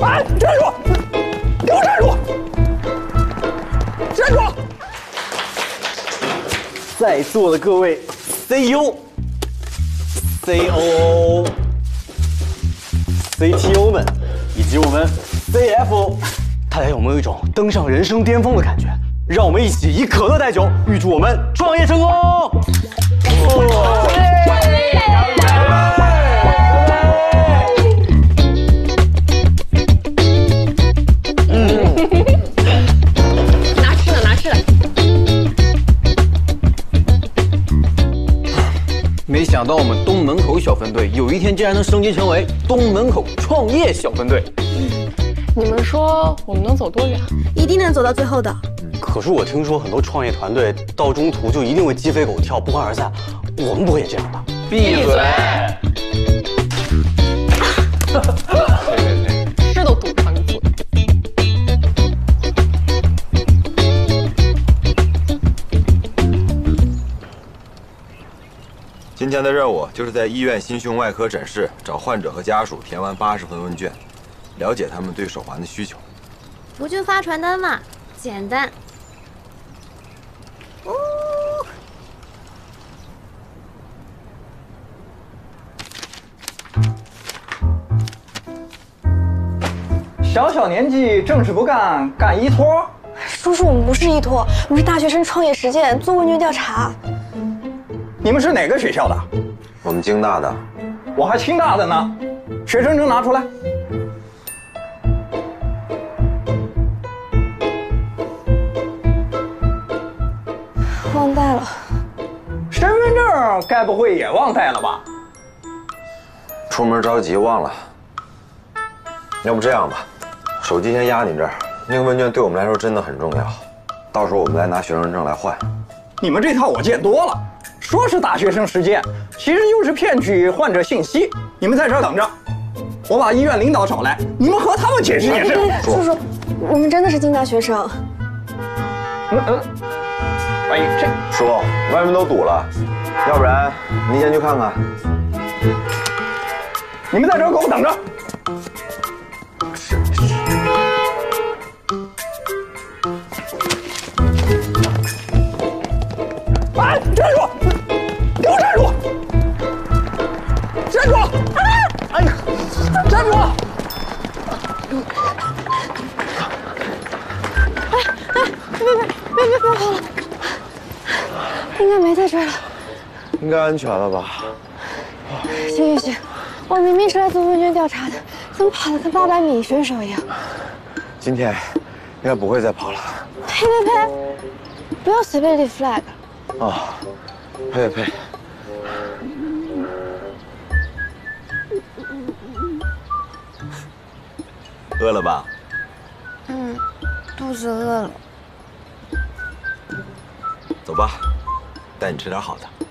哎，站住！给我站住！站住！在座的各位 CEO、COO、CTO 们，以及我们 CFO，大家有没有一种登上人生巅峰的感觉？让我们一起以可乐代酒，预祝我们创业成功！想到我们东门口小分队有一天竟然能升级成为东门口创业小分队。你们说我们能走多远？一定能走到最后的。可是我听说很多创业团队到中途就一定会鸡飞狗跳、不欢而散，我们不会也这样吧？闭嘴！今天的任务就是在医院心胸外科诊室找患者和家属填完八十份问卷，了解他们对手环的需求。不就发传单嘛，简单。哦，小小年纪正事不干，干医托。叔叔，我们不是医托，我们是大学生创业实践做问卷调查。你们是哪个学校的？我们京大的，我还清大的呢。学生证拿出来。忘带了。身份证该不会也忘带了吧？出门着急忘了。要不这样吧，手机先压你这儿，那个问卷对我们来说真的很重要，到时候我们来拿学生证来换。你们这套我见多了，说是大学生实践，其实就是骗取患者信息。你们在这儿等着，我把医院领导找来，你们和他们解释解释。叔叔，我们真的是京大学生。嗯嗯，哎，这叔，外面都堵了，要不然您先去看看。你们在这儿给我等着。站住！给我站住！站住！哎呀，站住！别别别别别跑了，应该没在这儿了。应该安全了吧？行行行，我明明是来做问卷调查的，怎么跑得跟八百米选手一样？今天应该不会再跑了。呸呸呸！不要随便立 flag。啊，呸呸呸！饿了吧？嗯，肚子饿了。走吧，带你吃点好的。